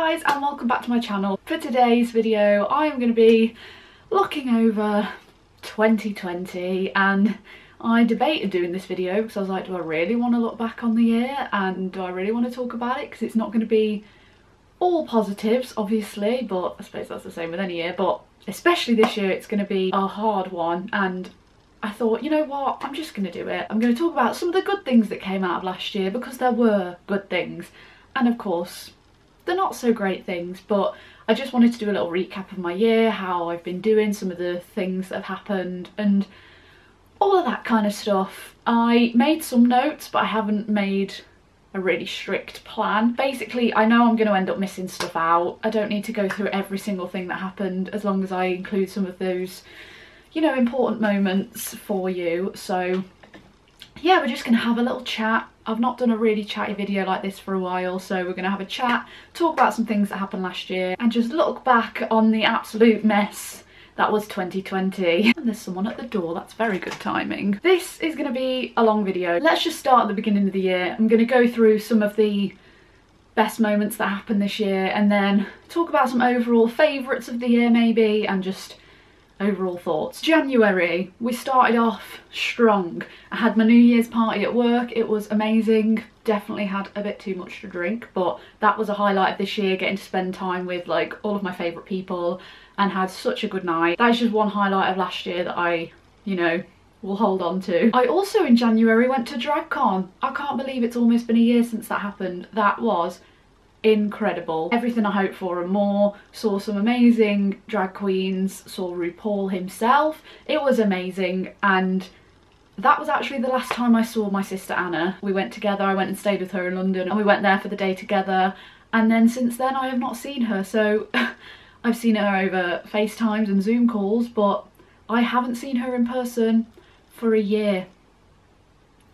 guys and welcome back to my channel. For today's video I am going to be looking over 2020 and I debated doing this video because I was like do I really want to look back on the year and do I really want to talk about it because it's not going to be all positives obviously but I suppose that's the same with any year but especially this year it's going to be a hard one and I thought, you know what, I'm just going to do it. I'm going to talk about some of the good things that came out of last year because there were good things. And of course, they're not so great things, but I just wanted to do a little recap of my year, how I've been doing, some of the things that have happened, and all of that kind of stuff. I made some notes, but I haven't made a really strict plan. Basically, I know I'm going to end up missing stuff out. I don't need to go through every single thing that happened as long as I include some of those, you know, important moments for you. So yeah, we're just going to have a little chat. I've not done a really chatty video like this for a while, so we're going to have a chat, talk about some things that happened last year, and just look back on the absolute mess that was 2020. And there's someone at the door, that's very good timing. This is going to be a long video. Let's just start at the beginning of the year. I'm going to go through some of the best moments that happened this year and then talk about some overall favourites of the year maybe and just overall thoughts. January, we started off strong. I had my New Year's party at work, it was amazing. Definitely had a bit too much to drink, but that was a highlight of this year, getting to spend time with like all of my favourite people and had such a good night. That is just one highlight of last year that I, you know, will hold on to. I also in January went to DragCon. I can't believe it's almost been a year since that happened. That was incredible. Everything I hoped for and more. Saw some amazing drag queens, saw RuPaul himself. It was amazing and that was actually the last time I saw my sister Anna. We went together, I went and stayed with her in London and we went there for the day together and then since then I have not seen her so I've seen her over FaceTimes and Zoom calls but I haven't seen her in person for a year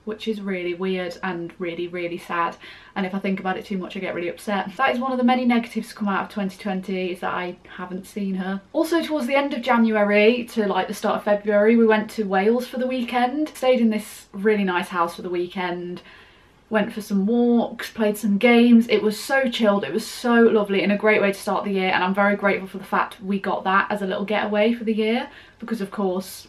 which is really weird and really really sad and if I think about it too much I get really upset. That is one of the many negatives to come out of 2020 is that I haven't seen her. Also towards the end of January to like the start of February we went to Wales for the weekend. Stayed in this really nice house for the weekend went for some walks, played some games. It was so chilled, it was so lovely and a great way to start the year and I'm very grateful for the fact we got that as a little getaway for the year because of course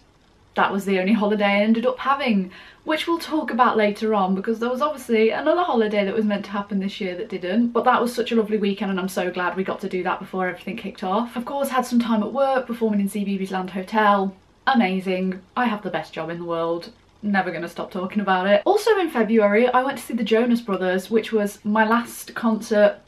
that was the only holiday I ended up having, which we'll talk about later on because there was obviously another holiday that was meant to happen this year that didn't. But that was such a lovely weekend and I'm so glad we got to do that before everything kicked off. Of course, had some time at work performing in CBeebies Land Hotel. Amazing. I have the best job in the world never going to stop talking about it. Also in February I went to see the Jonas Brothers which was my last concert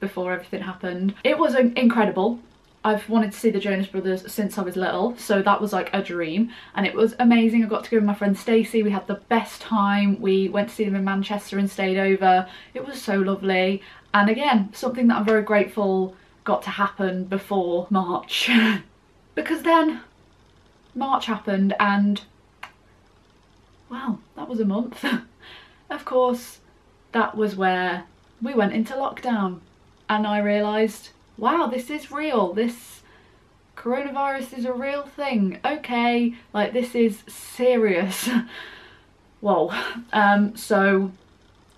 before everything happened. It was um, incredible. I've wanted to see the Jonas Brothers since I was little, so that was like a dream. And it was amazing. I got to go with my friend Stacey. We had the best time. We went to see them in Manchester and stayed over. It was so lovely. And again, something that I'm very grateful got to happen before March. because then March happened and wow, that was a month. of course, that was where we went into lockdown and I realised wow, this is real. This coronavirus is a real thing. Okay, like this is serious. Whoa. Um, so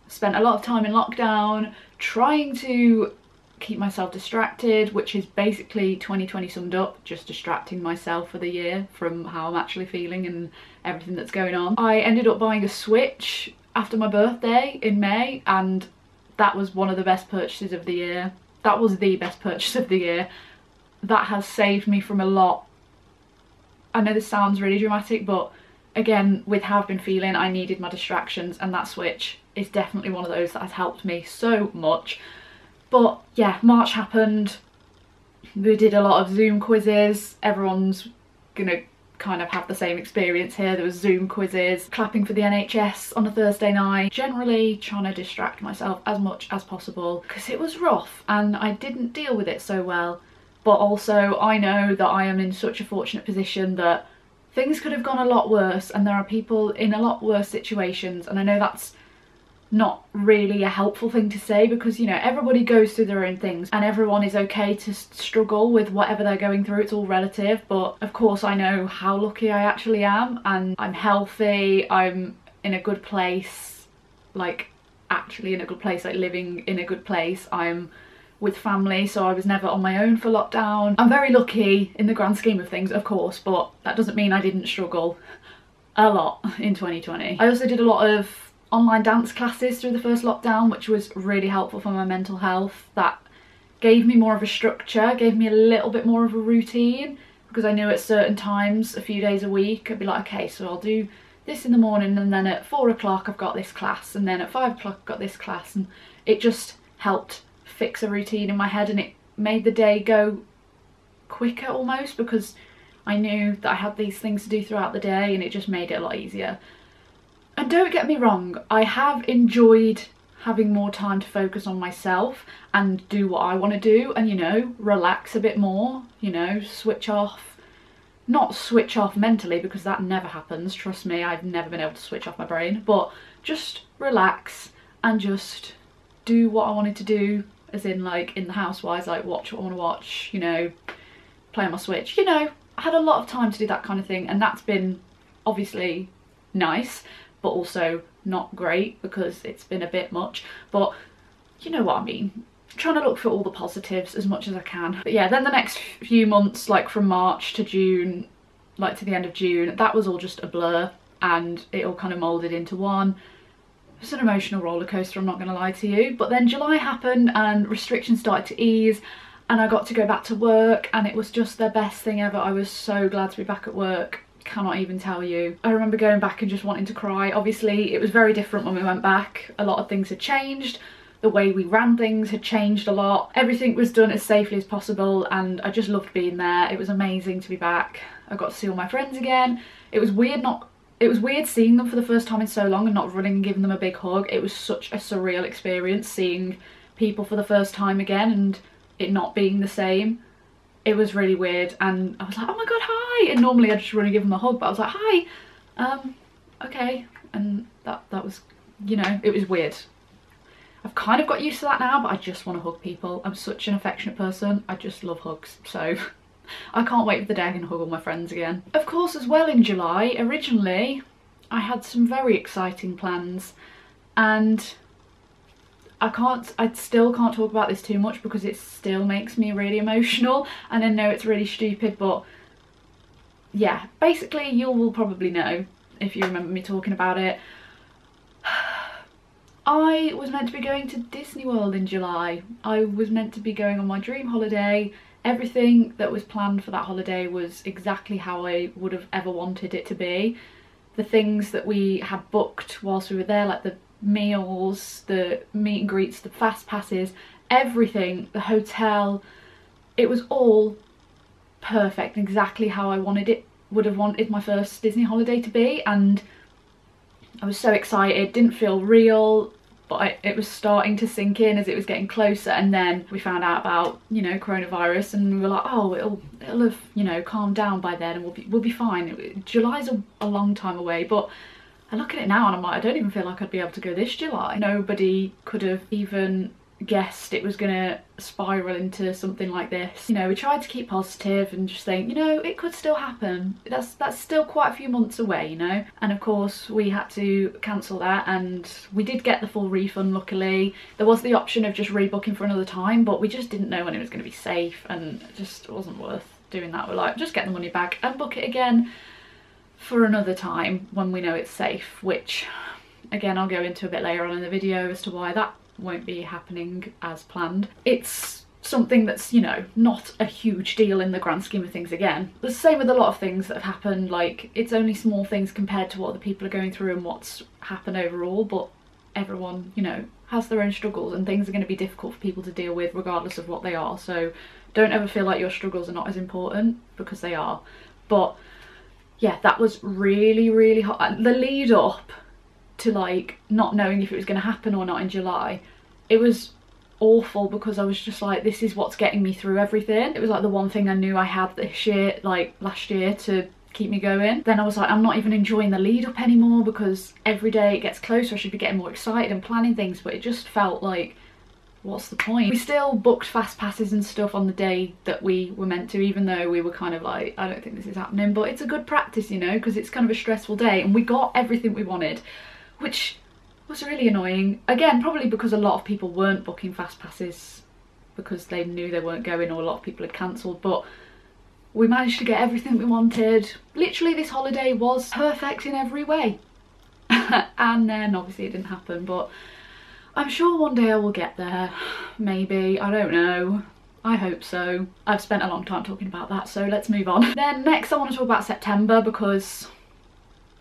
spent a lot of time in lockdown trying to keep myself distracted, which is basically 2020 summed up, just distracting myself for the year from how I'm actually feeling and everything that's going on. I ended up buying a Switch after my birthday in May and that was one of the best purchases of the year that was the best purchase of the year. That has saved me from a lot. I know this sounds really dramatic, but again, with how I've been feeling, I needed my distractions and that Switch is definitely one of those that has helped me so much. But yeah, March happened. We did a lot of Zoom quizzes. Everyone's gonna kind of have the same experience here. There was Zoom quizzes, clapping for the NHS on a Thursday night, generally trying to distract myself as much as possible because it was rough and I didn't deal with it so well. But also I know that I am in such a fortunate position that things could have gone a lot worse and there are people in a lot worse situations and I know that's not really a helpful thing to say because you know everybody goes through their own things and everyone is okay to struggle with whatever they're going through it's all relative but of course I know how lucky I actually am and I'm healthy I'm in a good place like actually in a good place like living in a good place I'm with family so I was never on my own for lockdown. I'm very lucky in the grand scheme of things of course but that doesn't mean I didn't struggle a lot in 2020. I also did a lot of online dance classes through the first lockdown which was really helpful for my mental health. That gave me more of a structure, gave me a little bit more of a routine because I knew at certain times a few days a week I'd be like okay so I'll do this in the morning and then at four o'clock I've got this class and then at five o'clock I've got this class and it just helped fix a routine in my head and it made the day go quicker almost because I knew that I had these things to do throughout the day and it just made it a lot easier. And don't get me wrong, I have enjoyed having more time to focus on myself and do what I want to do and you know relax a bit more you know switch off not switch off mentally because that never happens trust me I've never been able to switch off my brain but just relax and just do what I wanted to do as in like in the house, housewise like watch what I want to watch you know play on my switch you know I had a lot of time to do that kind of thing and that's been obviously nice but also not great because it's been a bit much. But you know what I mean. Trying to look for all the positives as much as I can. But yeah then the next few months like from March to June like to the end of June that was all just a blur and it all kind of moulded into one. It's an emotional roller coaster I'm not going to lie to you. But then July happened and restrictions started to ease and I got to go back to work and it was just the best thing ever. I was so glad to be back at work cannot even tell you. I remember going back and just wanting to cry. Obviously it was very different when we went back. A lot of things had changed. The way we ran things had changed a lot. Everything was done as safely as possible and I just loved being there. It was amazing to be back. I got to see all my friends again. It was weird not it was weird seeing them for the first time in so long and not running and giving them a big hug. It was such a surreal experience seeing people for the first time again and it not being the same it was really weird and I was like, oh my god, hi! And normally I'd just run and give them a hug, but I was like, hi, um, okay. And that, that was, you know, it was weird. I've kind of got used to that now, but I just want to hug people. I'm such an affectionate person. I just love hugs. So I can't wait for the day I can hug all my friends again. Of course, as well in July, originally, I had some very exciting plans and I can't, I still can't talk about this too much because it still makes me really emotional and I know it's really stupid but yeah, basically you will probably know if you remember me talking about it. I was meant to be going to Disney World in July. I was meant to be going on my dream holiday. Everything that was planned for that holiday was exactly how I would have ever wanted it to be. The things that we had booked whilst we were there, like the meals, the meet and greets, the fast passes, everything, the hotel, it was all perfect, exactly how I wanted it, would have wanted my first Disney holiday to be and I was so excited, didn't feel real, but I, it was starting to sink in as it was getting closer and then we found out about you know coronavirus and we were like oh it'll it'll have you know calmed down by then and we'll be we'll be fine. July's a, a long time away but I look at it now and I'm like, I don't even feel like I'd be able to go this July. Nobody could have even guessed it was going to spiral into something like this. You know, we tried to keep positive and just think, you know, it could still happen. That's that's still quite a few months away, you know. And of course, we had to cancel that and we did get the full refund luckily. There was the option of just rebooking for another time, but we just didn't know when it was going to be safe and it just wasn't worth doing that. We're like, just get the money back and book it again for another time when we know it's safe, which again I'll go into a bit later on in the video as to why that won't be happening as planned. It's something that's, you know, not a huge deal in the grand scheme of things again. The same with a lot of things that have happened, like it's only small things compared to what the people are going through and what's happened overall, but everyone, you know, has their own struggles and things are going to be difficult for people to deal with regardless of what they are. So don't ever feel like your struggles are not as important because they are. But yeah, that was really, really hot. Uh, the lead up to like not knowing if it was going to happen or not in July, it was awful because I was just like, this is what's getting me through everything. It was like the one thing I knew I had this year, like last year to keep me going. Then I was like, I'm not even enjoying the lead up anymore because every day it gets closer, I should be getting more excited and planning things, but it just felt like what's the point? We still booked fast passes and stuff on the day that we were meant to, even though we were kind of like, I don't think this is happening, but it's a good practice, you know, because it's kind of a stressful day and we got everything we wanted, which was really annoying. Again, probably because a lot of people weren't booking fast passes because they knew they weren't going or a lot of people had cancelled but we managed to get everything we wanted. Literally this holiday was perfect in every way. and then obviously it didn't happen but I'm sure one day I will get there. Maybe, I don't know. I hope so. I've spent a long time talking about that so let's move on. Then next I want to talk about September because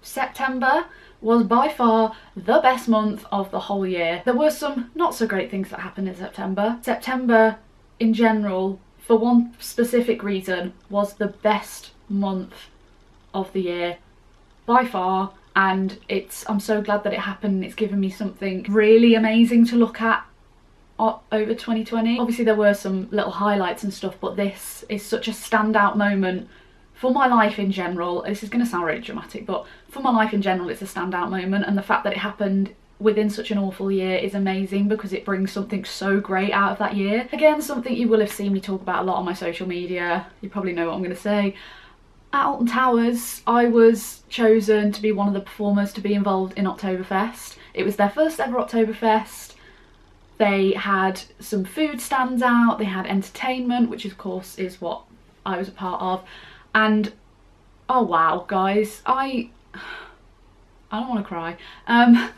September was by far the best month of the whole year. There were some not so great things that happened in September. September in general, for one specific reason, was the best month of the year by far and it's I'm so glad that it happened. It's given me something really amazing to look at over 2020. Obviously there were some little highlights and stuff but this is such a standout moment for my life in general, this is going to sound really dramatic, but for my life in general, it's a standout moment. And the fact that it happened within such an awful year is amazing because it brings something so great out of that year. Again, something you will have seen me talk about a lot on my social media. You probably know what I'm going to say. At Alton Towers, I was chosen to be one of the performers to be involved in Oktoberfest. It was their first ever Oktoberfest. They had some food stands out, they had entertainment, which of course is what I was a part of and oh wow guys I I don't want to cry um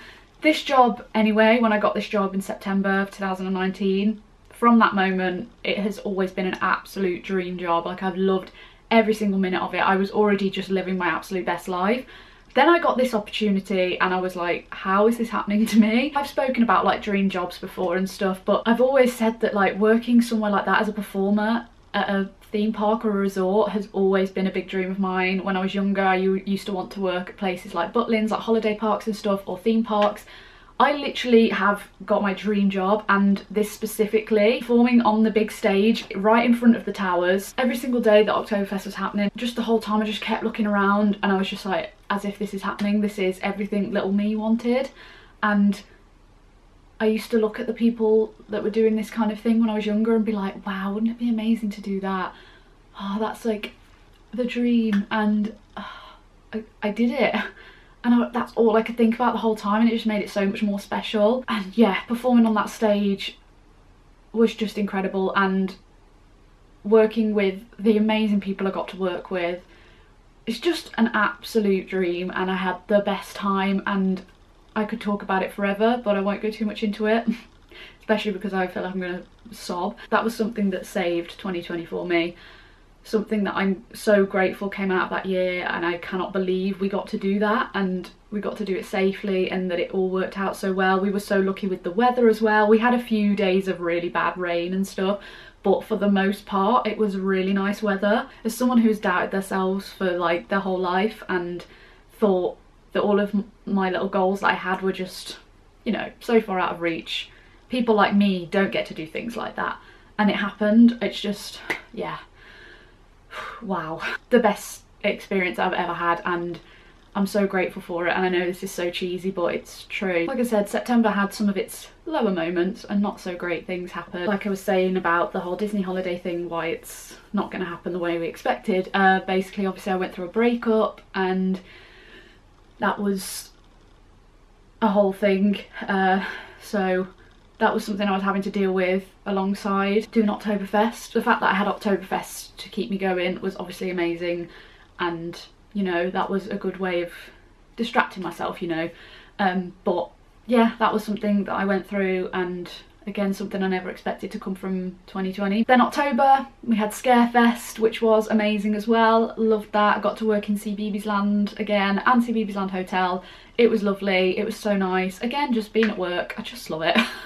this job anyway when I got this job in September of 2019 from that moment it has always been an absolute dream job like I've loved every single minute of it I was already just living my absolute best life then I got this opportunity and I was like, how is this happening to me? I've spoken about like dream jobs before and stuff, but I've always said that like working somewhere like that as a performer at a theme park or a resort has always been a big dream of mine. When I was younger, I used to want to work at places like Butlins, like holiday parks and stuff, or theme parks. I literally have got my dream job and this specifically, performing on the big stage right in front of the towers. Every single day that Oktoberfest was happening, just the whole time I just kept looking around and I was just like, as if this is happening, this is everything little me wanted. And I used to look at the people that were doing this kind of thing when I was younger and be like, wow, wouldn't it be amazing to do that? Oh, that's like the dream. And uh, I, I did it. And I, that's all I could think about the whole time and it just made it so much more special. And yeah, performing on that stage was just incredible and working with the amazing people I got to work with it's just an absolute dream and I had the best time and I could talk about it forever, but I won't go too much into it, especially because I feel like I'm going to sob. That was something that saved 2020 for me. Something that I'm so grateful came out of that year and I cannot believe we got to do that and we got to do it safely and that it all worked out so well. We were so lucky with the weather as well. We had a few days of really bad rain and stuff, but for the most part it was really nice weather. As someone who's doubted themselves for like their whole life and thought that all of my little goals that I had were just, you know, so far out of reach. People like me don't get to do things like that. And it happened. It's just, yeah. Wow. The best experience I've ever had and I'm so grateful for it and I know this is so cheesy but it's true. Like I said, September had some of its lower moments and not so great things happen. Like I was saying about the whole Disney holiday thing, why it's not going to happen the way we expected. Uh, basically, obviously I went through a breakup and that was a whole thing. Uh, so that was something I was having to deal with alongside doing Oktoberfest. The fact that I had Oktoberfest to keep me going was obviously amazing and you know that was a good way of distracting myself you know um, but yeah that was something that I went through and again something I never expected to come from 2020. Then October we had Scarefest which was amazing as well, loved that, I got to work in CBeebies Land again and CBeebies Land Hotel, it was lovely, it was so nice, again just being at work, I just love it.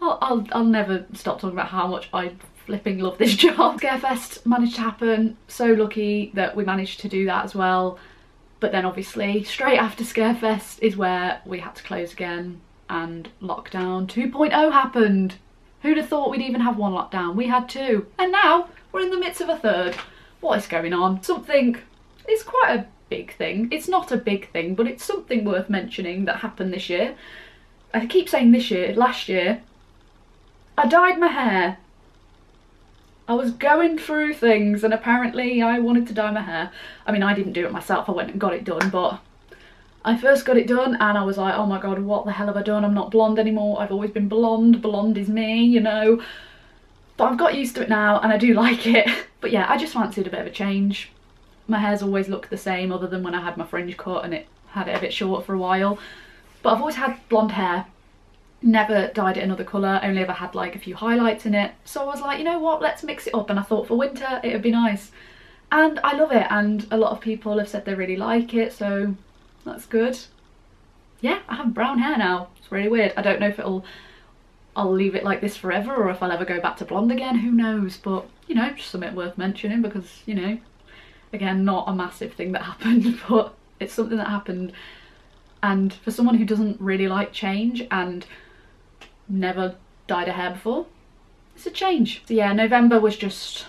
I'll, I'll, I'll never stop talking about how much I flipping love this job. Scarefest managed to happen, so lucky that we managed to do that as well. But then obviously straight after Scarefest is where we had to close again and lockdown 2.0 happened. Who'd have thought we'd even have one lockdown? We had two. And now we're in the midst of a third. What is going on? Something, it's quite a big thing. It's not a big thing, but it's something worth mentioning that happened this year. I keep saying this year, last year, I dyed my hair. I was going through things and apparently I wanted to dye my hair. I mean, I didn't do it myself, I went and got it done, but I first got it done and I was like, oh my god, what the hell have I done? I'm not blonde anymore. I've always been blonde. Blonde is me, you know. But I've got used to it now and I do like it. But yeah, I just fancied a bit of a change. My hair's always looked the same other than when I had my fringe cut and it had it a bit short for a while. But I've always had blonde hair never dyed it another colour, only ever had like a few highlights in it. So I was like, you know what, let's mix it up. And I thought for winter it would be nice. And I love it and a lot of people have said they really like it, so that's good. Yeah, I have brown hair now. It's really weird. I don't know if it'll I'll leave it like this forever or if I'll ever go back to blonde again, who knows. But, you know, just something worth mentioning because, you know, again, not a massive thing that happened, but it's something that happened. And for someone who doesn't really like change and never dyed a hair before. It's a change. So yeah, November was just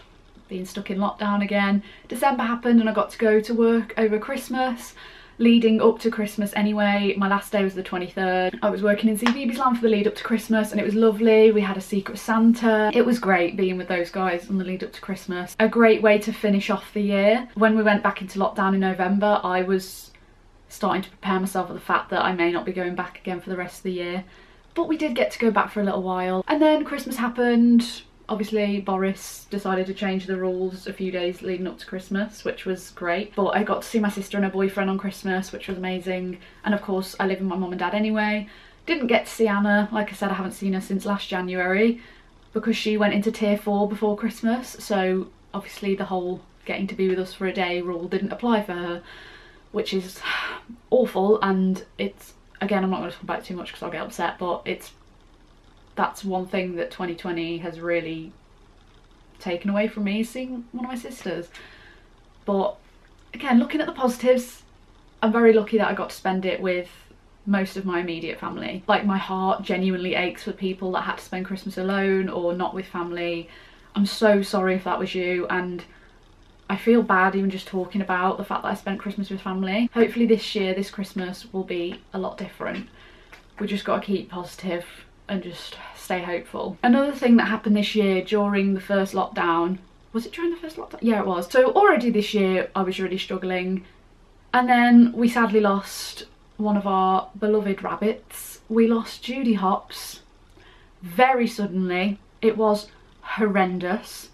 being stuck in lockdown again. December happened and I got to go to work over Christmas leading up to Christmas anyway. My last day was the 23rd. I was working in CBeebies Land for the lead up to Christmas and it was lovely. We had a Secret Santa. It was great being with those guys on the lead up to Christmas. A great way to finish off the year. When we went back into lockdown in November, I was starting to prepare myself for the fact that I may not be going back again for the rest of the year but we did get to go back for a little while. And then Christmas happened. Obviously Boris decided to change the rules a few days leading up to Christmas, which was great. But I got to see my sister and her boyfriend on Christmas, which was amazing. And of course I live with my mum and dad anyway. Didn't get to see Anna, like I said I haven't seen her since last January because she went into tier 4 before Christmas so obviously the whole getting to be with us for a day rule didn't apply for her which is awful and it's again I'm not going to talk about it too much because I'll get upset but it's that's one thing that 2020 has really taken away from me seeing one of my sisters but again looking at the positives I'm very lucky that I got to spend it with most of my immediate family like my heart genuinely aches for people that had to spend Christmas alone or not with family I'm so sorry if that was you and I feel bad even just talking about the fact that I spent Christmas with family. Hopefully this year, this Christmas will be a lot different. We just got to keep positive and just stay hopeful. Another thing that happened this year during the first lockdown, was it during the first lockdown? Yeah, it was. So already this year I was really struggling and then we sadly lost one of our beloved rabbits. We lost Judy Hopps very suddenly. It was horrendous.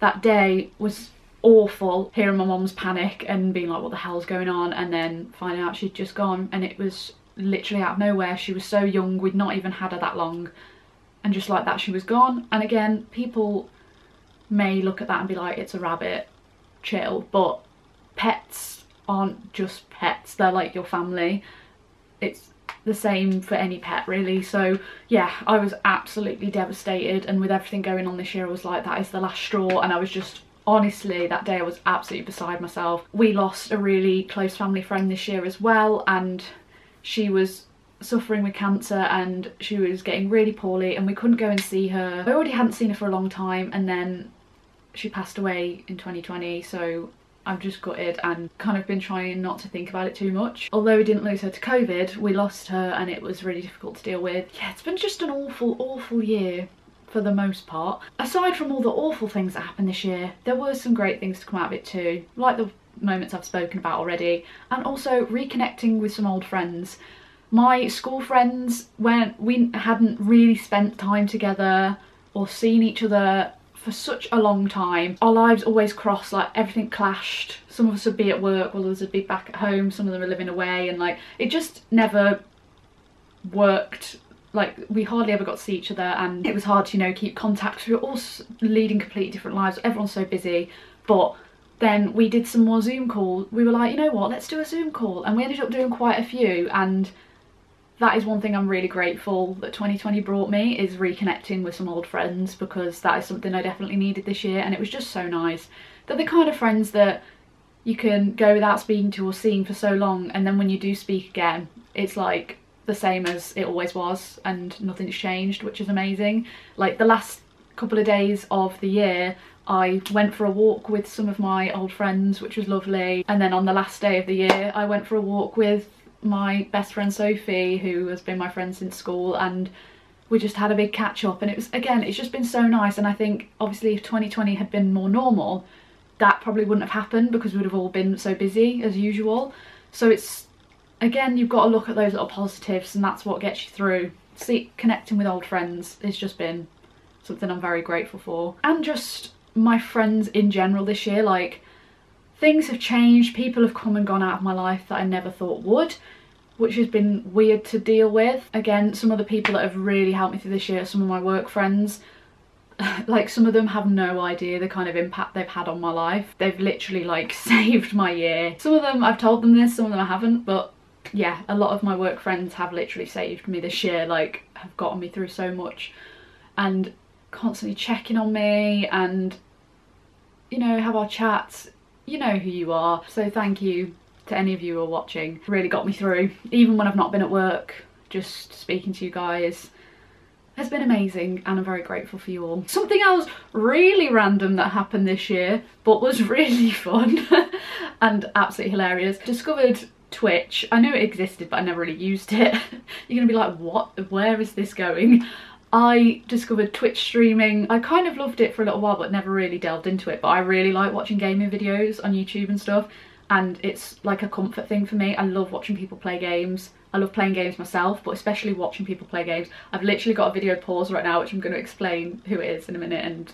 That day was awful hearing my mom's panic and being like what the hell's going on and then finding out she'd just gone and it was literally out of nowhere she was so young we'd not even had her that long. And just like that she was gone. And again people may look at that and be like it's a rabbit. Chill. But pets aren't just pets. They're like your family. It's the same for any pet really. So yeah I was absolutely devastated. And with everything going on this year I was like that is the last straw. And I was just honestly that day I was absolutely beside myself. We lost a really close family friend this year as well. And she was suffering with cancer and she was getting really poorly and we couldn't go and see her. I already hadn't seen her for a long time and then she passed away in 2020 so I've just gutted and kind of been trying not to think about it too much. Although we didn't lose her to COVID, we lost her and it was really difficult to deal with. Yeah, it's been just an awful, awful year for the most part. Aside from all the awful things that happened this year, there were some great things to come out of it too, like the moments I've spoken about already, and also reconnecting with some old friends. My school friends, when we hadn't really spent time together or seen each other for such a long time. Our lives always crossed, like everything clashed. Some of us would be at work, while others would be back at home, some of them were living away and like it just never worked like we hardly ever got to see each other and it was hard to you know keep contact we were all leading completely different lives everyone's so busy but then we did some more zoom calls we were like you know what? Let's do a zoom call. And we ended up doing quite a few and that is one thing I'm really grateful that 2020 brought me is reconnecting with some old friends because that is something I definitely needed this year and it was just so nice. They're the kind of friends that you can go without speaking to or seeing for so long and then when you do speak again it's like the same as it always was and nothing's changed which is amazing. Like the last couple of days of the year I went for a walk with some of my old friends which was lovely. And then on the last day of the year I went for a walk with my best friend Sophie who has been my friend since school and we just had a big catch up and it was again it's just been so nice. And I think obviously if 2020 had been more normal that probably wouldn't have happened because we would have all been so busy as usual. So it's again you've got to look at those little positives and that's what gets you through. See connecting with old friends has just been something I'm very grateful for. And just my friends in general this year, like things have changed, people have come and gone out of my life that I never thought would which has been weird to deal with. Again, some of the people that have really helped me through this year, some of my work friends, like some of them have no idea the kind of impact they've had on my life. They've literally like saved my year. Some of them I've told them this, some of them I haven't, but yeah, a lot of my work friends have literally saved me this year, like have gotten me through so much and constantly checking on me and you know, have our chats. You know who you are. So thank you to any of you who are watching. Really got me through, even when I've not been at work, just speaking to you guys has been amazing and I'm very grateful for you all. Something else really random that happened this year but was really fun and absolutely hilarious. Discovered Twitch. I knew it existed but I never really used it. You're gonna be like what where is this going? I discovered Twitch streaming. I kind of loved it for a little while but never really delved into it but I really like watching gaming videos on YouTube and stuff and it's like a comfort thing for me. I love watching people play games. I love playing games myself, but especially watching people play games. I've literally got a video pause right now, which I'm going to explain who it is in a minute, and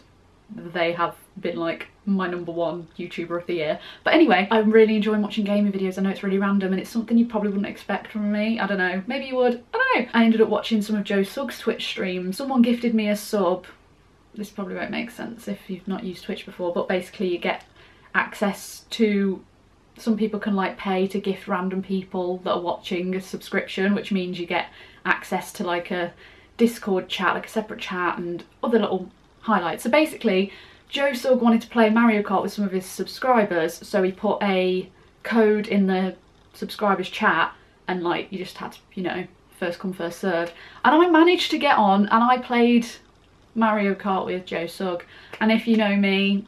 they have been like my number one YouTuber of the year. But anyway, I'm really enjoying watching gaming videos. I know it's really random and it's something you probably wouldn't expect from me. I don't know, maybe you would, I don't know. I ended up watching some of Joe Suggs Twitch streams. Someone gifted me a sub. This probably won't make sense if you've not used Twitch before, but basically you get access to some people can like pay to gift random people that are watching a subscription which means you get access to like a discord chat like a separate chat and other little highlights so basically joe sugg wanted to play mario kart with some of his subscribers so he put a code in the subscribers chat and like you just had to you know first come first serve and i managed to get on and i played mario kart with joe sugg and if you know me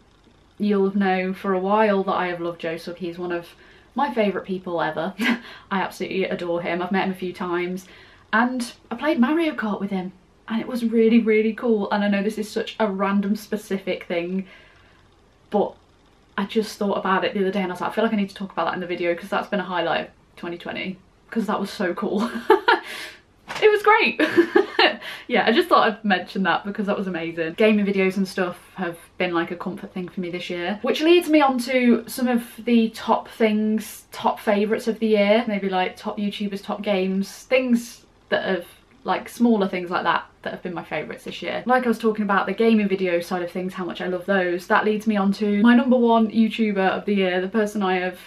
you'll know for a while that I have loved Joe Sugg. He's one of my favourite people ever. I absolutely adore him. I've met him a few times and I played Mario Kart with him and it was really, really cool. And I know this is such a random specific thing, but I just thought about it the other day and I was like, I feel like I need to talk about that in the video because that's been a highlight of 2020 because that was so cool. it was great. yeah, I just thought I'd mention that because that was amazing. Gaming videos and stuff have been like a comfort thing for me this year. Which leads me on to some of the top things, top favourites of the year. Maybe like top YouTubers, top games, things that have like smaller things like that that have been my favourites this year. Like I was talking about the gaming video side of things, how much I love those, that leads me on to my number one YouTuber of the year, the person I have,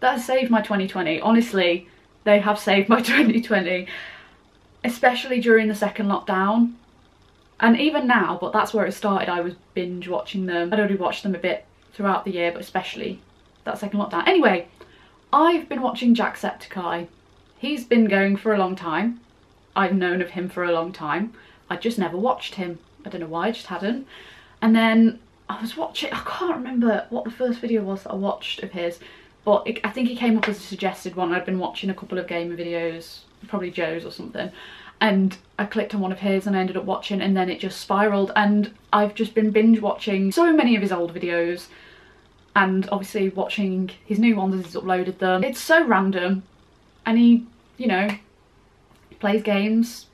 that has saved my 2020. Honestly, they have saved my 2020 especially during the second lockdown. And even now, but that's where it started, I was binge watching them. I'd already watched them a bit throughout the year, but especially that second lockdown. Anyway, I've been watching Jacksepticeye. He's been going for a long time. I've known of him for a long time. I just never watched him. I don't know why, I just hadn't. And then I was watching, I can't remember what the first video was that I watched of his, but it, I think he came up as a suggested one. I'd been watching a couple of gaming videos probably Joe's or something and I clicked on one of his and I ended up watching and then it just spiraled and I've just been binge watching so many of his old videos and obviously watching his new ones as he's uploaded them. It's so random and he, you know, plays games,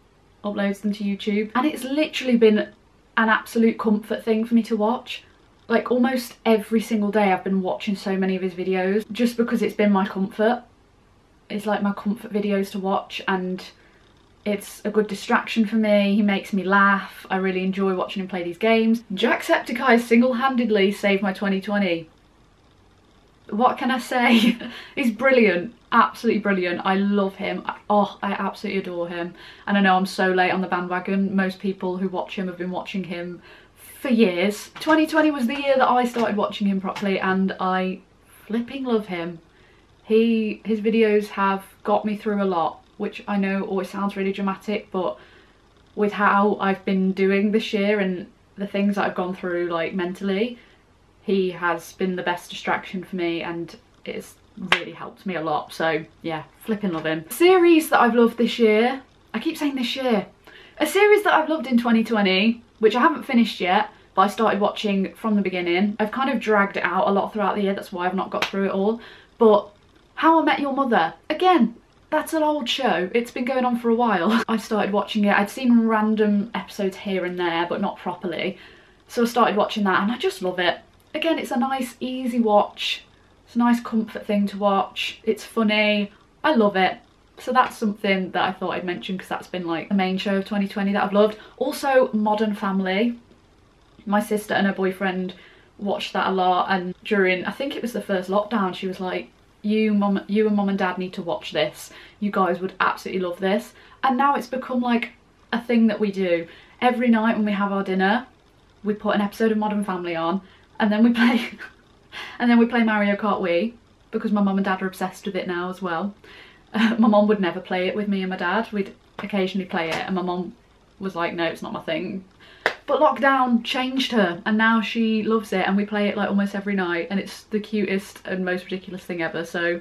uploads them to YouTube and it's literally been an absolute comfort thing for me to watch. Like almost every single day I've been watching so many of his videos just because it's been my comfort it's like my comfort videos to watch and it's a good distraction for me, he makes me laugh, I really enjoy watching him play these games. Jacksepticeye single-handedly saved my 2020. What can I say? He's brilliant, absolutely brilliant. I love him. Oh, I absolutely adore him. And I know I'm so late on the bandwagon. Most people who watch him have been watching him for years. 2020 was the year that I started watching him properly and I flipping love him. He, his videos have got me through a lot, which I know always sounds really dramatic, but with how I've been doing this year and the things that I've gone through like mentally, he has been the best distraction for me and it's really helped me a lot. So yeah, flipping love him. Series that I've loved this year, I keep saying this year, a series that I've loved in 2020, which I haven't finished yet, but I started watching from the beginning. I've kind of dragged it out a lot throughout the year, that's why I've not got through it all. But how I Met Your Mother. Again, that's an old show. It's been going on for a while. I started watching it. I'd seen random episodes here and there, but not properly. So I started watching that and I just love it. Again, it's a nice, easy watch. It's a nice comfort thing to watch. It's funny. I love it. So that's something that I thought I'd mention because that's been like the main show of 2020 that I've loved. Also, Modern Family. My sister and her boyfriend watched that a lot and during, I think it was the first lockdown, she was like, you mom you and mom and dad need to watch this you guys would absolutely love this and now it's become like a thing that we do every night when we have our dinner we put an episode of modern family on and then we play and then we play mario kart wii because my mum and dad are obsessed with it now as well uh, my mum would never play it with me and my dad we'd occasionally play it and my mum was like no it's not my thing but lockdown changed her and now she loves it and we play it like almost every night and it's the cutest and most ridiculous thing ever. So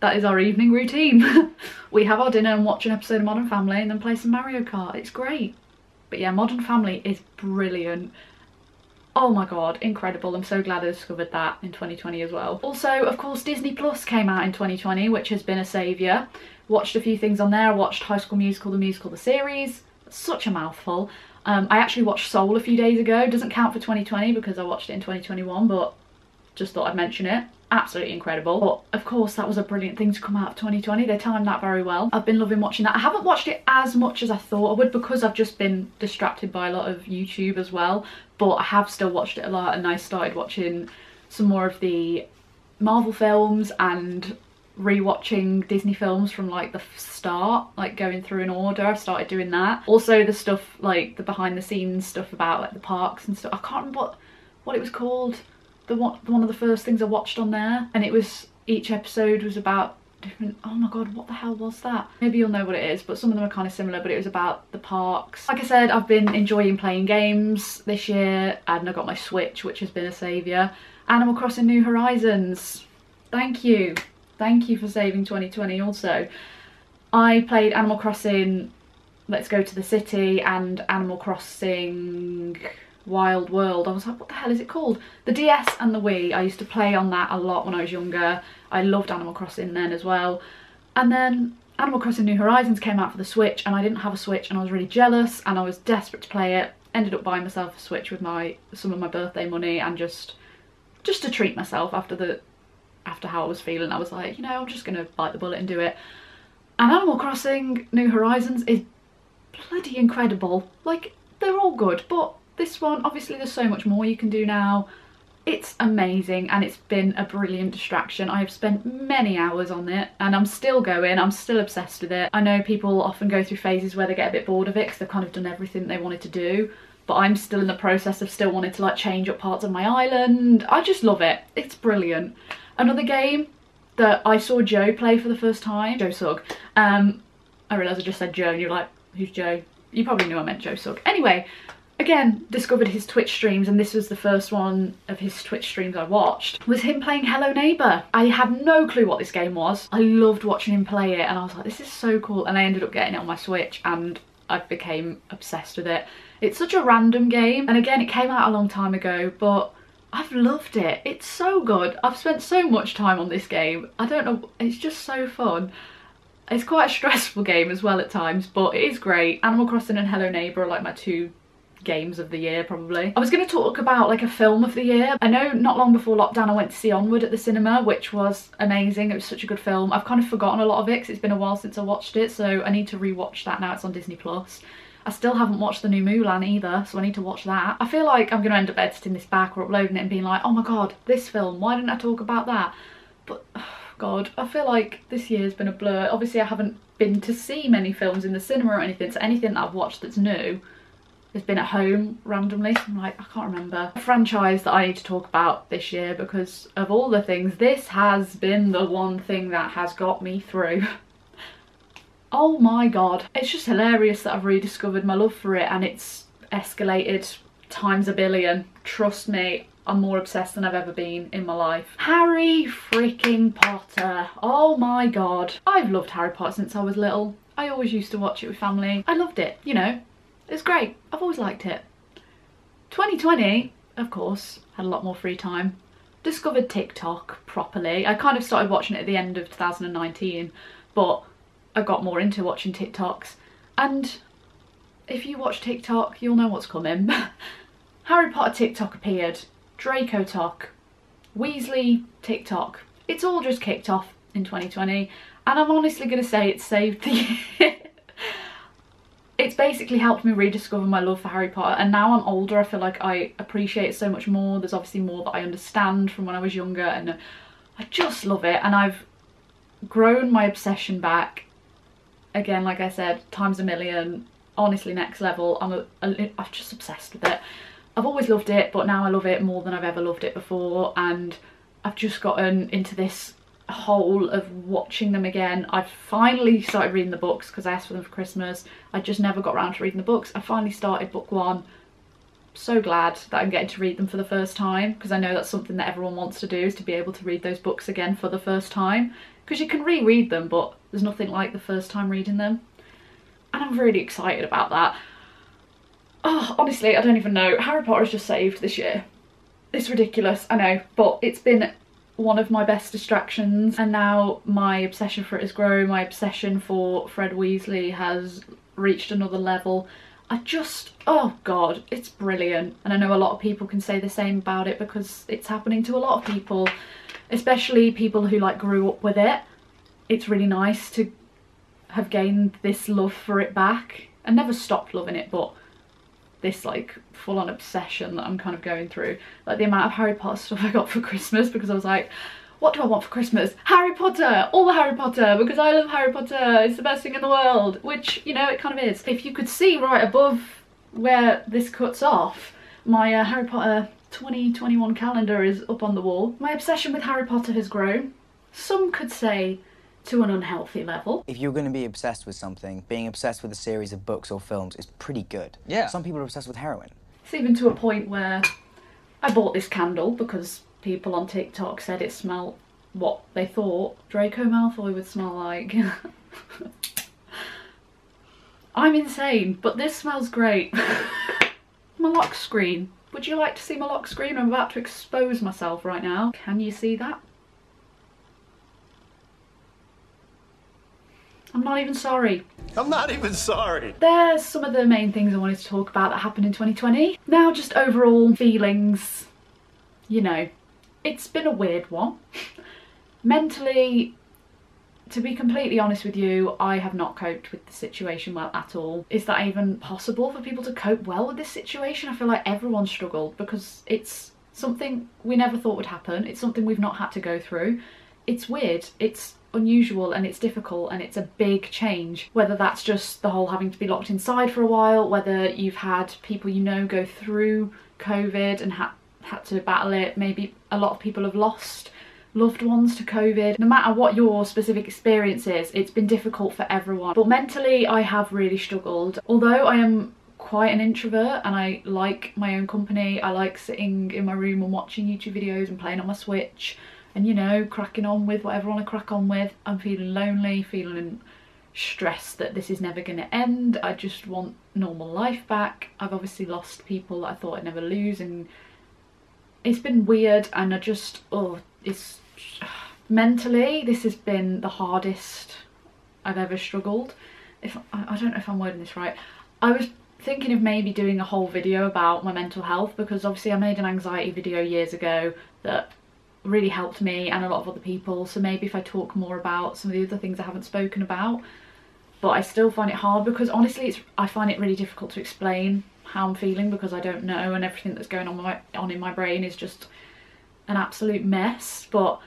that is our evening routine. we have our dinner and watch an episode of Modern Family and then play some Mario Kart. It's great. But yeah, Modern Family is brilliant. Oh my god, incredible. I'm so glad I discovered that in 2020 as well. Also, of course, Disney Plus came out in 2020, which has been a saviour. Watched a few things on there. Watched High School Musical, the musical, the series. Such a mouthful. Um, I actually watched Soul a few days ago. Doesn't count for 2020 because I watched it in 2021, but just thought I'd mention it. Absolutely incredible. But of course, that was a brilliant thing to come out of 2020. They timed that very well. I've been loving watching that. I haven't watched it as much as I thought I would because I've just been distracted by a lot of YouTube as well. But I have still watched it a lot and I started watching some more of the Marvel films and rewatching Disney films from like the start, like going through an order. I've started doing that. Also the stuff like the behind the scenes stuff about like the parks and stuff. I can't remember what, what it was called. The one, one of the first things I watched on there and it was each episode was about different oh my god what the hell was that? Maybe you'll know what it is but some of them are kind of similar but it was about the parks. Like i said i've been enjoying playing games this year and i got my switch which has been a savior animal crossing new horizons. Thank you. Thank you for saving 2020 also. I played Animal Crossing Let's Go to the City and Animal Crossing Wild World. I was like, what the hell is it called? The DS and the Wii. I used to play on that a lot when I was younger. I loved Animal Crossing then as well. And then Animal Crossing New Horizons came out for the Switch and I didn't have a Switch and I was really jealous and I was desperate to play it. Ended up buying myself a Switch with my some of my birthday money and just just to treat myself after the after how I was feeling, I was like, you know, I'm just to bite the bullet and do it. And Animal Crossing New Horizons is bloody incredible. Like, they're all good, but this one, obviously there's so much more you can do now. It's amazing and it's been a brilliant distraction. I have spent many hours on it and I'm still going, I'm still obsessed with it. I know people often go through phases where they get a bit bored of it because they've kind of done everything they wanted to do but I'm still in the process of still wanting to like change up parts of my island. I just love it. It's brilliant. Another game that I saw Joe play for the first time, Joe Sugg. Um, I realise I just said Joe and you're like, who's Joe? You probably knew I meant Joe Sugg. Anyway, again, discovered his Twitch streams and this was the first one of his Twitch streams I watched, was him playing Hello Neighbour. I had no clue what this game was. I loved watching him play it and I was like, this is so cool. And I ended up getting it on my Switch and I became obsessed with it. It's such a random game and again, it came out a long time ago, but I've loved it. It's so good. I've spent so much time on this game. I don't know, it's just so fun. It's quite a stressful game as well at times, but it is great. Animal Crossing and Hello Neighbour are like my two games of the year probably. I was going to talk about like a film of the year. I know not long before lockdown I went to see Onward at the cinema which was amazing. It was such a good film. I've kind of forgotten a lot of it because it's been a while since I watched it so I need to rewatch that now it's on Disney Plus. I still haven't watched the new Mulan either, so I need to watch that. I feel like I'm going to end up editing this back or uploading it and being like, oh my god, this film, why didn't I talk about that? But, oh god, I feel like this year's been a blur. Obviously I haven't been to see many films in the cinema or anything, so anything that I've watched that's new has been at home randomly, I'm like, I can't remember. A franchise that I need to talk about this year because of all the things, this has been the one thing that has got me through. oh my god it's just hilarious that I've rediscovered my love for it and it's escalated times a billion trust me I'm more obsessed than I've ever been in my life. Harry freaking Potter. Oh my god. I've loved Harry Potter since I was little. I always used to watch it with family. I loved it, you know. It's great. I've always liked it. 2020, of course, had a lot more free time. Discovered TikTok properly. I kind of started watching it at the end of 2019, but I got more into watching TikToks and if you watch TikTok you'll know what's coming. Harry Potter TikTok appeared, DracoTok, Weasley TikTok. It's all just kicked off in 2020 and I'm honestly going to say it saved the year. It's basically helped me rediscover my love for Harry Potter and now I'm older I feel like I appreciate it so much more. There's obviously more that I understand from when I was younger and I just love it and I've grown my obsession back. Again like I said times a million honestly next level. I'm a, a, I'm just obsessed with it. I've always loved it but now I love it more than I've ever loved it before and I've just gotten into this hole of watching them again. I've finally started reading the books because I asked for them for Christmas. I just never got around to reading the books. I finally started book one. So glad that I'm getting to read them for the first time because I know that's something that everyone wants to do is to be able to read those books again for the first time because you can reread them but there's nothing like the first time reading them and I'm really excited about that. Oh, honestly, I don't even know. Harry Potter is just saved this year. It's ridiculous, I know, but it's been one of my best distractions and now my obsession for it has grown. My obsession for Fred Weasley has reached another level. I just, oh god, it's brilliant. And I know a lot of people can say the same about it because it's happening to a lot of people, especially people who like grew up with it. It's really nice to have gained this love for it back. I never stopped loving it, but this like full-on obsession that I'm kind of going through. Like the amount of Harry Potter stuff I got for Christmas because I was like, what do I want for Christmas? Harry Potter! All the Harry Potter because I love Harry Potter. It's the best thing in the world. Which, you know, it kind of is. If you could see right above where this cuts off, my uh, Harry Potter 2021 calendar is up on the wall. My obsession with Harry Potter has grown. Some could say to an unhealthy level. If you're going to be obsessed with something, being obsessed with a series of books or films is pretty good. Yeah. Some people are obsessed with heroin. It's even to a point where I bought this candle because people on TikTok said it smelled what they thought Draco Malfoy would smell like. I'm insane, but this smells great. my lock screen. Would you like to see my lock screen? I'm about to expose myself right now. Can you see that? I'm not even sorry. I'm not even sorry. There's some of the main things I wanted to talk about that happened in 2020. Now just overall feelings, you know, it's been a weird one. Mentally, to be completely honest with you, I have not coped with the situation well at all. Is that even possible for people to cope well with this situation? I feel like everyone struggled because it's something we never thought would happen. It's something we've not had to go through. It's weird. It's unusual and it's difficult and it's a big change. Whether that's just the whole having to be locked inside for a while, whether you've had people you know go through COVID and ha had to battle it, maybe a lot of people have lost loved ones to COVID. No matter what your specific experience is, it's been difficult for everyone. But mentally, I have really struggled. Although I am quite an introvert and I like my own company, I like sitting in my room and watching YouTube videos and playing on my Switch and you know cracking on with whatever I want to crack on with. I'm feeling lonely, feeling stressed that this is never going to end. I just want normal life back. I've obviously lost people that I thought I'd never lose and it's been weird and I just, oh, it's mentally this has been the hardest I've ever struggled. If I, I don't know if I'm wording this right. I was thinking of maybe doing a whole video about my mental health because obviously I made an anxiety video years ago that really helped me and a lot of other people so maybe if I talk more about some of the other things I haven't spoken about but I still find it hard because honestly it's I find it really difficult to explain how I'm feeling because I don't know and everything that's going on, my, on in my brain is just an absolute mess but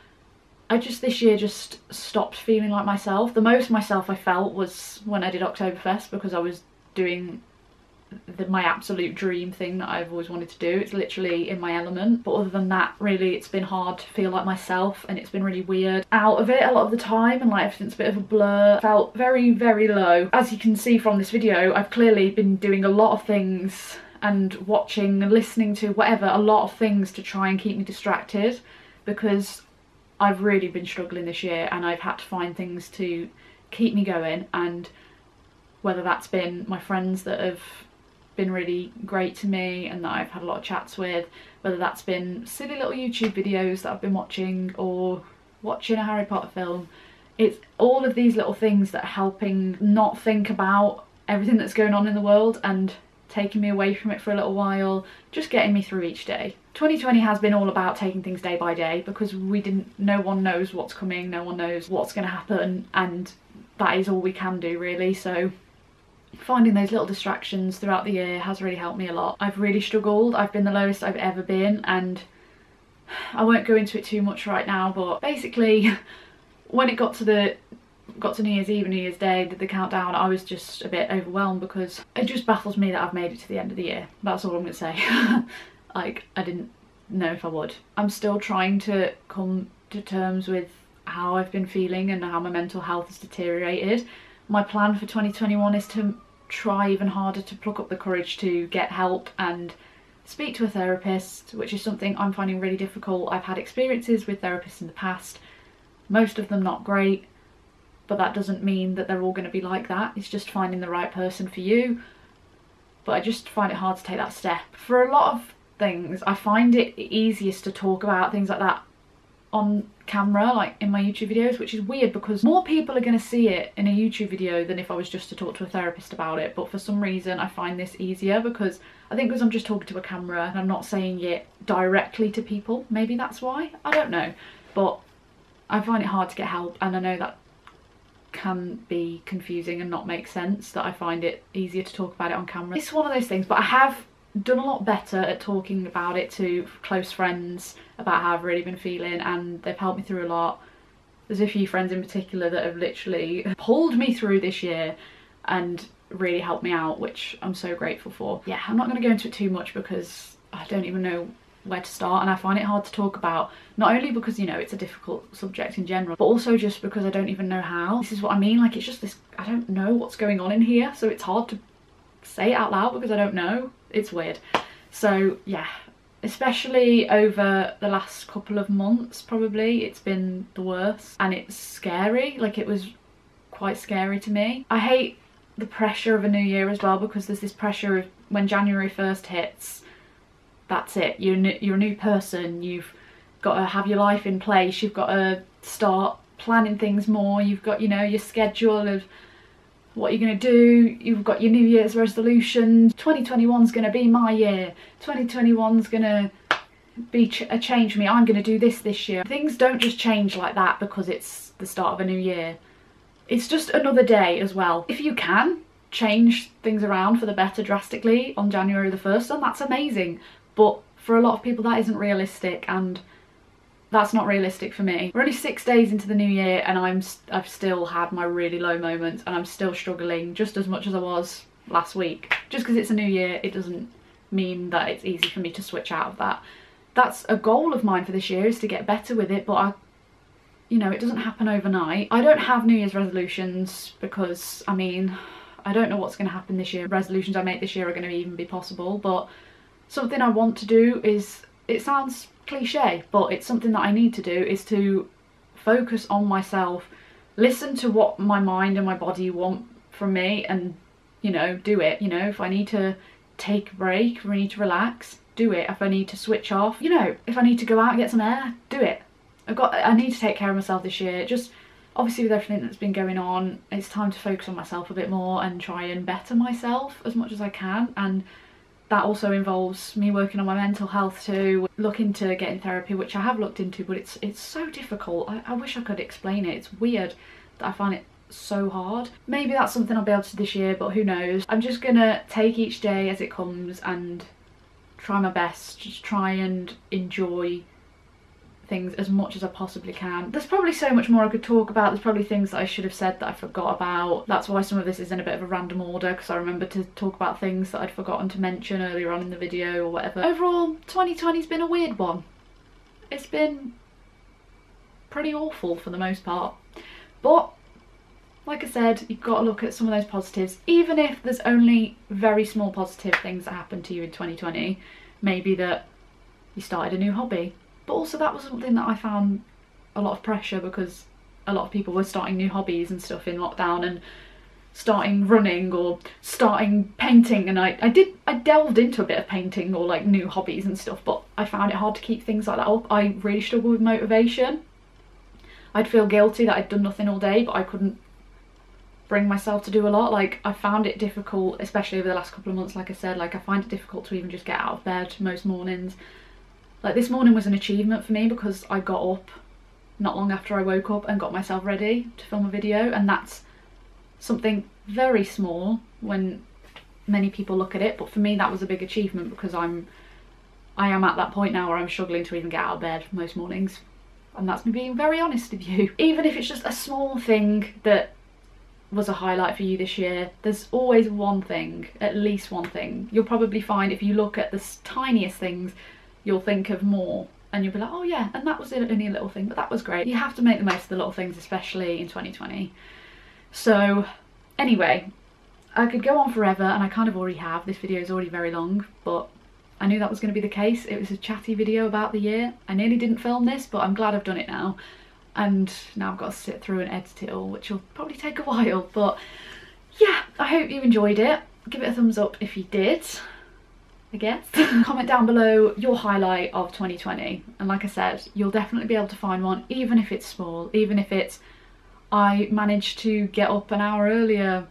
I just this year just stopped feeling like myself. The most myself I felt was when I did Oktoberfest because I was doing the, my absolute dream thing that I've always wanted to do. It's literally in my element. But other than that, really, it's been hard to feel like myself and it's been really weird out of it a lot of the time and like everything's a bit of a blur. Felt very, very low. As you can see from this video, I've clearly been doing a lot of things and watching and listening to whatever, a lot of things to try and keep me distracted because I've really been struggling this year and I've had to find things to keep me going and whether that's been my friends that have been really great to me and that I've had a lot of chats with, whether that's been silly little YouTube videos that I've been watching or watching a Harry Potter film. It's all of these little things that are helping not think about everything that's going on in the world and taking me away from it for a little while, just getting me through each day. 2020 has been all about taking things day by day because we didn't, no one knows what's coming, no one knows what's going to happen and that is all we can do really. So finding those little distractions throughout the year has really helped me a lot. I've really struggled. I've been the lowest I've ever been and I won't go into it too much right now but basically when it got to the got to New Year's Eve and New Year's Day, did the countdown, I was just a bit overwhelmed because it just baffles me that I've made it to the end of the year. That's all I'm going to say. like, I didn't know if I would. I'm still trying to come to terms with how I've been feeling and how my mental health has deteriorated. My plan for 2021 is to try even harder to pluck up the courage to get help and speak to a therapist, which is something I'm finding really difficult. I've had experiences with therapists in the past, most of them not great, but that doesn't mean that they're all going to be like that. It's just finding the right person for you. But I just find it hard to take that step. For a lot of things, I find it easiest to talk about things like that on camera, like in my YouTube videos, which is weird because more people are going to see it in a YouTube video than if I was just to talk to a therapist about it. But for some reason, I find this easier because I think because I'm just talking to a camera and I'm not saying it directly to people. Maybe that's why. I don't know. But I find it hard to get help and I know that can be confusing and not make sense that I find it easier to talk about it on camera. It's one of those things but I have done a lot better at talking about it to close friends about how I've really been feeling and they've helped me through a lot. There's a few friends in particular that have literally pulled me through this year and really helped me out which I'm so grateful for. Yeah I'm not going to go into it too much because I don't even know where to start and I find it hard to talk about not only because you know it's a difficult subject in general but also just because I don't even know how this is what I mean like it's just this I don't know what's going on in here so it's hard to say it out loud because I don't know it's weird. So yeah especially over the last couple of months probably it's been the worst. And it's scary. Like it was quite scary to me. I hate the pressure of a new year as well because there's this pressure of when January 1st hits that's it. You're, you're a new person. You've got to have your life in place. You've got to start planning things more. You've got you know your schedule of what you're going to do you've got your new year's resolutions. 2021's going to be my year. 2021's going to be ch a change for me. I'm going to do this this year. Things don't just change like that because it's the start of a new year. It's just another day as well. If you can change things around for the better drastically on January the 1st then that's amazing. But for a lot of people that isn't realistic and that's not realistic for me. We're only six days into the new year and I'm I've still had my really low moments and I'm still struggling just as much as I was last week. Just because it's a new year it doesn't mean that it's easy for me to switch out of that. That's a goal of mine for this year is to get better with it but I you know it doesn't happen overnight. I don't have New Year's resolutions because I mean I don't know what's going to happen this year. Resolutions I make this year are going to even be possible but something I want to do is, it sounds cliche, but it's something that I need to do, is to focus on myself, listen to what my mind and my body want from me and, you know, do it. You know, if I need to take a break, if I need to relax, do it. If I need to switch off, you know, if I need to go out and get some air, do it. I've got, I need to take care of myself this year. Just obviously with everything that's been going on, it's time to focus on myself a bit more and try and better myself as much as I can. And that also involves me working on my mental health too, looking to getting therapy, which I have looked into, but it's it's so difficult. I, I wish I could explain it. It's weird that I find it so hard. Maybe that's something I'll be able to this year, but who knows. I'm just gonna take each day as it comes and try my best, just try and enjoy things as much as I possibly can. There's probably so much more I could talk about. There's probably things that I should have said that I forgot about. That's why some of this is in a bit of a random order because I remember to talk about things that I'd forgotten to mention earlier on in the video or whatever. Overall, 2020's been a weird one. It's been pretty awful for the most part. But like I said, you've got to look at some of those positives. Even if there's only very small positive things that happened to you in 2020, maybe that you started a new hobby, but also that was something that I found a lot of pressure because a lot of people were starting new hobbies and stuff in lockdown and starting running or starting painting and I, I did I delved into a bit of painting or like new hobbies and stuff but I found it hard to keep things like that up. I really struggle with motivation. I'd feel guilty that I'd done nothing all day, but I couldn't bring myself to do a lot. Like I found it difficult, especially over the last couple of months, like I said, like I find it difficult to even just get out of bed most mornings. Like this morning was an achievement for me because I got up not long after I woke up and got myself ready to film a video and that's something very small when many people look at it but for me that was a big achievement because I'm I am at that point now where I'm struggling to even get out of bed most mornings and that's me being very honest with you. Even if it's just a small thing that was a highlight for you this year, there's always one thing, at least one thing. You'll probably find if you look at the tiniest things, you'll think of more and you'll be like, oh yeah, and that was only a little thing, but that was great. You have to make the most of the little things, especially in 2020. So anyway, I could go on forever and I kind of already have. This video is already very long, but I knew that was going to be the case. It was a chatty video about the year. I nearly didn't film this, but I'm glad I've done it now. And now I've got to sit through and edit it all, which will probably take a while. But yeah, I hope you enjoyed it. Give it a thumbs up if you did. I guess. Comment down below your highlight of 2020 and like I said you'll definitely be able to find one even if it's small, even if it's I managed to get up an hour earlier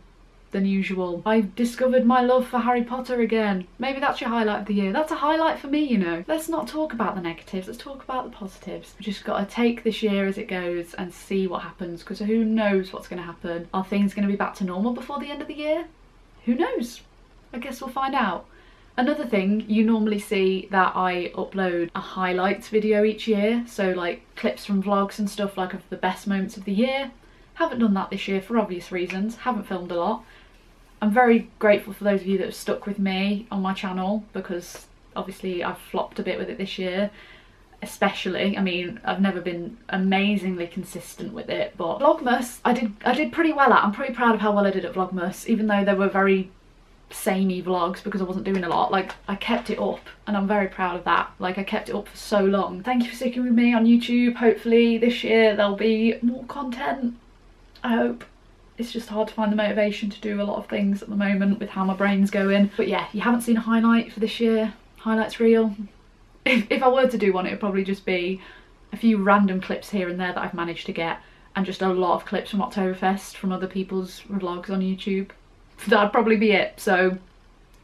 than usual. I discovered my love for Harry Potter again. Maybe that's your highlight of the year. That's a highlight for me, you know. Let's not talk about the negatives, let's talk about the positives. We've just got to take this year as it goes and see what happens because who knows what's going to happen. Are things going to be back to normal before the end of the year? Who knows? I guess we'll find out. Another thing, you normally see that I upload a highlights video each year, so like clips from vlogs and stuff like of the best moments of the year. Haven't done that this year for obvious reasons, haven't filmed a lot. I'm very grateful for those of you that have stuck with me on my channel because obviously I've flopped a bit with it this year especially. I mean, I've never been amazingly consistent with it, but Vlogmas, I did I did pretty well at. I'm pretty proud of how well I did at Vlogmas, even though there were very samey vlogs because I wasn't doing a lot. Like I kept it up and I'm very proud of that. Like I kept it up for so long. Thank you for sticking with me on YouTube. Hopefully this year there'll be more content. I hope. It's just hard to find the motivation to do a lot of things at the moment with how my brain's going. But yeah you haven't seen a highlight for this year? Highlights real? If, if I were to do one it would probably just be a few random clips here and there that I've managed to get and just a lot of clips from Oktoberfest from other people's vlogs on YouTube that'd probably be it. So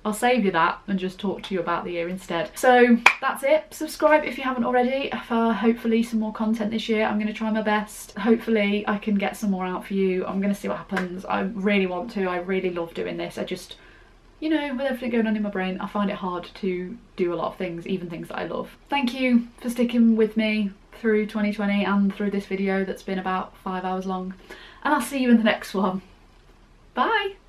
I'll save you that and just talk to you about the year instead. So that's it. Subscribe if you haven't already for hopefully some more content this year. I'm going to try my best. Hopefully I can get some more out for you. I'm going to see what happens. I really want to. I really love doing this. I just, you know, with everything going on in my brain, I find it hard to do a lot of things, even things that I love. Thank you for sticking with me through 2020 and through this video that's been about five hours long. And I'll see you in the next one. Bye!